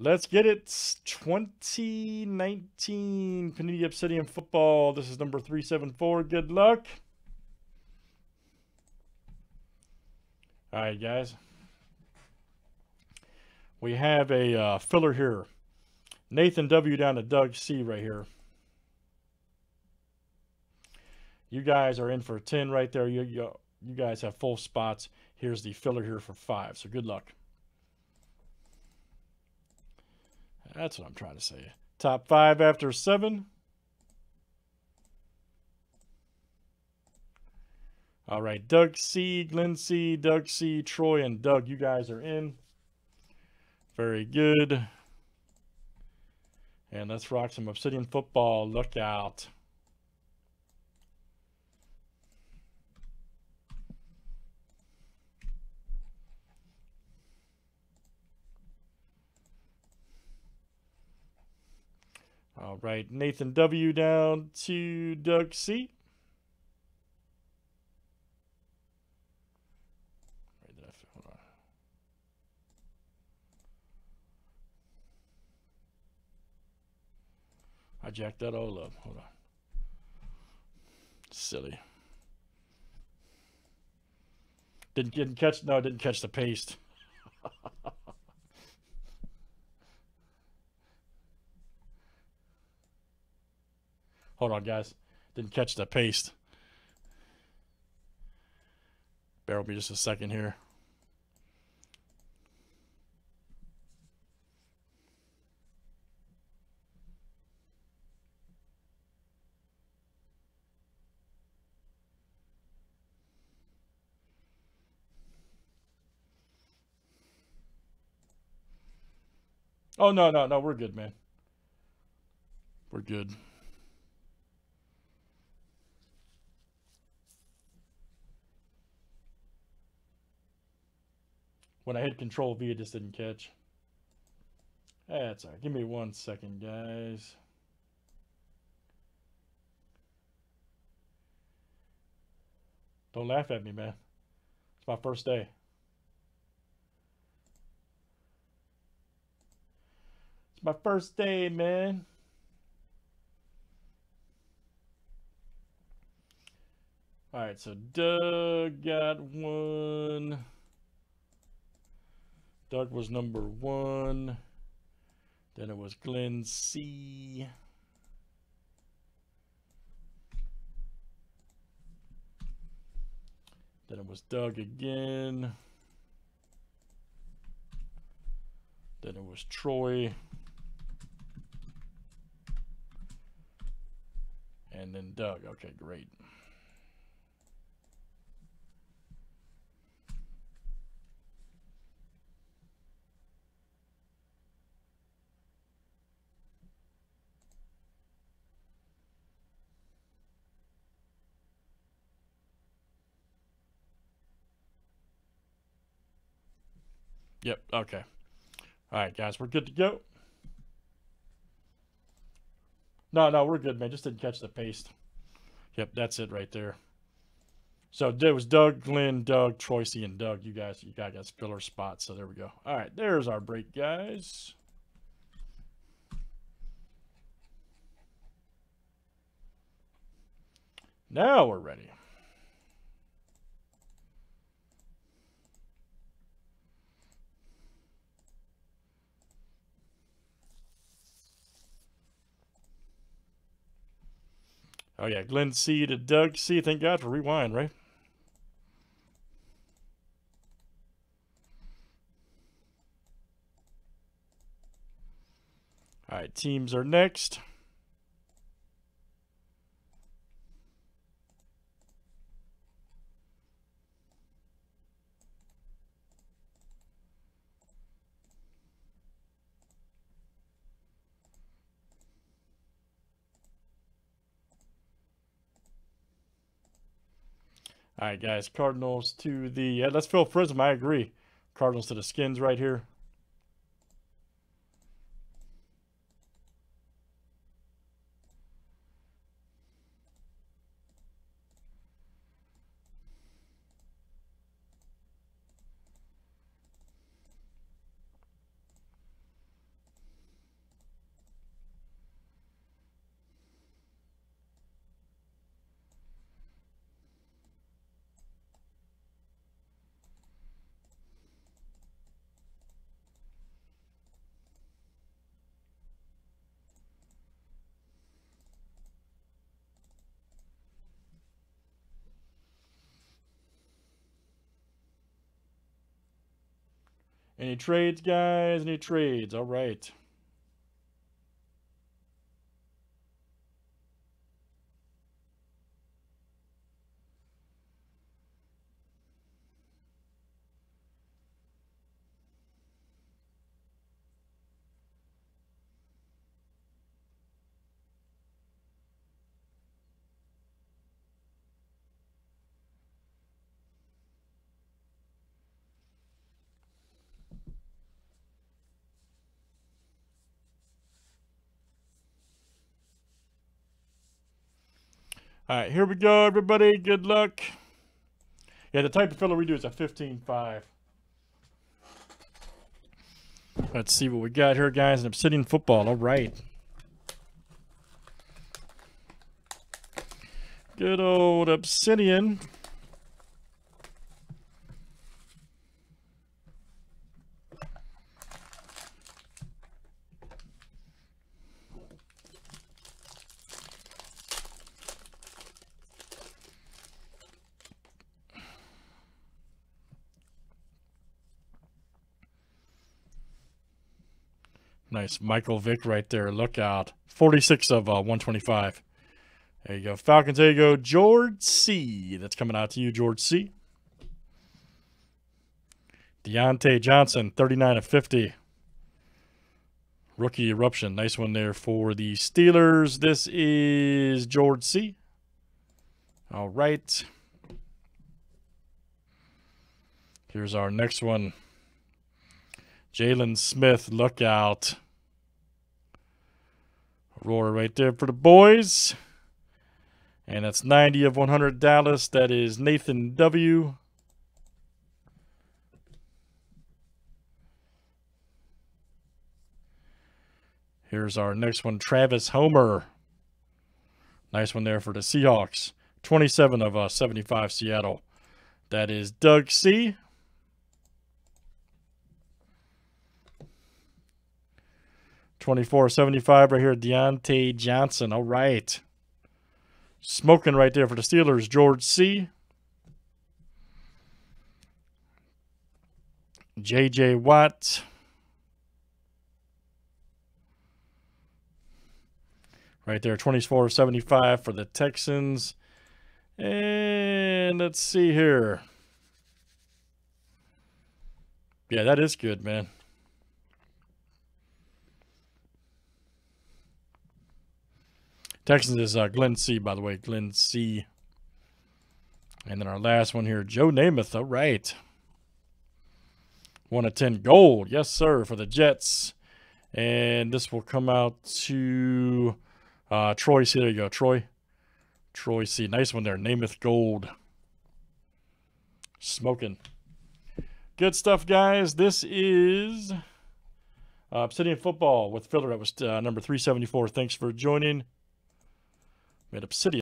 Let's get it. 2019 Panini Obsidian Football. This is number 374. Good luck. All right, guys. We have a uh, filler here. Nathan W down to Doug C right here. You guys are in for 10 right there. You, you, you guys have full spots. Here's the filler here for 5. So good luck. That's what I'm trying to say. Top 5 after 7. All right, Doug C, Glenn C, Doug C, Troy, and Doug, you guys are in. Very good. And let's rock some Obsidian football. Look out. All right, Nathan W down to Doug C. I jacked that all up. Hold on. Silly. Didn't, didn't catch, no, didn't catch the paste. Hold on, guys. Didn't catch the paste. Bear with me just a second here. Oh, no, no, no. We're good, man. We're good. When I hit Control V, it just didn't catch. That's all right. Give me one second, guys. Don't laugh at me, man. It's my first day. It's my first day, man. All right, so Doug got one. Doug was number one. Then it was Glenn C. Then it was Doug again. Then it was Troy. And then Doug. Okay, great. Yep, okay. All right, guys, we're good to go. No, no, we're good, man. Just didn't catch the paste. Yep, that's it right there. So it was Doug, Glenn, Doug, Troyce, and Doug. You guys, you guys got filler spots. So there we go. All right, there's our break, guys. Now we're ready. Oh yeah, Glenn C to Doug C. Thank God for rewind, right? All right, teams are next. All right, guys. Cardinals to the... Yeah, let's fill Prism. I agree. Cardinals to the skins right here. Any trades, guys? Any trades? All right. All right, here we go, everybody. Good luck. Yeah, the type of filler we do is a 15-5. Let's see what we got here, guys. An Obsidian football. All right. Good old Obsidian. Nice. Michael Vick right there. Look out. 46 of uh, 125. There you go. Falcons, there you go. George C. That's coming out to you, George C. Diontae Johnson, 39 of 50. Rookie eruption. Nice one there for the Steelers. This is George C. All right. Here's our next one. Jaylon Smith, look out. Roar right there for the boys. And that's 90 of 100 Dallas. That is Nathan W. Here's our next one, Travis Homer. Nice one there for the Seahawks. 27 of uh, 75 Seattle. That is Doug C. 24-75 right here, Diontae Johnson. All right. Smoking right there for the Steelers, George C. J.J. Watt. Right there, 24-75 for the Texans. And let's see here. Yeah, that is good, man. Texans is uh, Glenn C, by the way. Glenn C. And then our last one here, Joe Namath. All right. One of 10 gold. Yes, sir, for the Jets. And this will come out to uh, Troy C. There you go, Troy. Troy C. Nice one there. Namath Gold. Smoking. Good stuff, guys. This is uh, Obsidian Football with filler. That was uh, number 374. Thanks for joining. Made Obsidian.